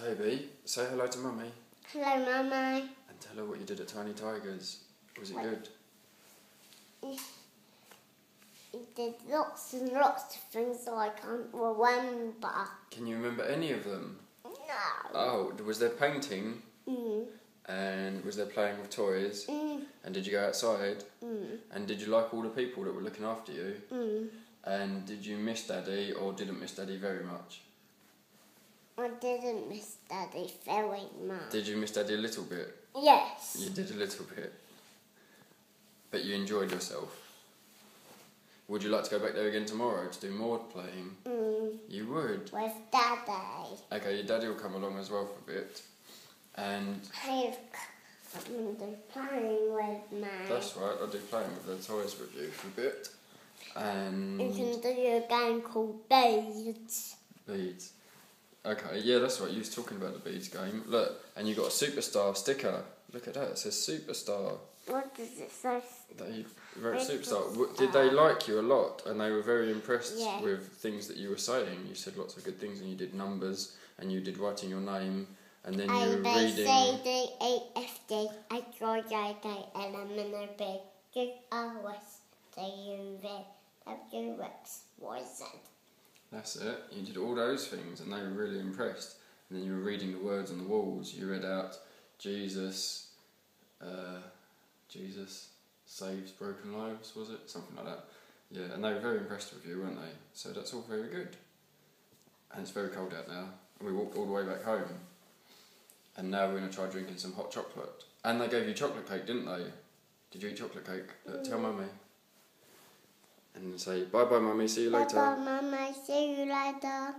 Toby, say hello to Mummy Hello, Mummy. and tell her what you did at Tiny Tigers. Was it good? He did lots and lots of things that I can't remember. Can you remember any of them? No. Oh, was there painting Mm. and was there playing with toys? Mm. And did you go outside? Mm. And did you like all the people that were looking after you? Mm. And did you miss Daddy or didn't miss Daddy very much? I didn't miss Daddy very much. Did you miss Daddy a little bit? yes. You did a little bit. But you enjoyed yourself. Would you like to go back there again tomorrow to do more playing? Mm. You would. With Daddy. Okay, your daddy will come along as well for a bit. And He'll come playing with me. that's right, I'll do playing with the toys with you for a bit. And You can do a game called Beads. beads. Okay, yeah, that's right. You was talking about the beads game. Look, and you got a superstar sticker. Look at that. It says superstar. What does it say? They wrote Superstar. superstar. W- Did they like you a lot? And they were very impressed Yeah. with things that you were saying. You said lots of good things, and you did numbers, and you did writing your name, and then you A, were B, reading. C, D, E, F, G, H, I, J, K, L, M, N, O, P, Q, R, S, T, U, V, W, X, Y, Z. That's it. You did all those things, and they were really impressed. And then you were reading the words on the walls. You read out Jesus, uh, Jesus saves broken lives, was it? Something like that. Yeah, and they were very impressed with you, weren't they? So that's all very good. And it's very cold out now. And we walked all the way back home. And now we're going to try drinking some hot chocolate. And they gave you chocolate cake, didn't they? Did you eat chocolate cake? Uh, tell mummy. Say bye bye, mummy. See you later. Bye bye, Mummy. See you later.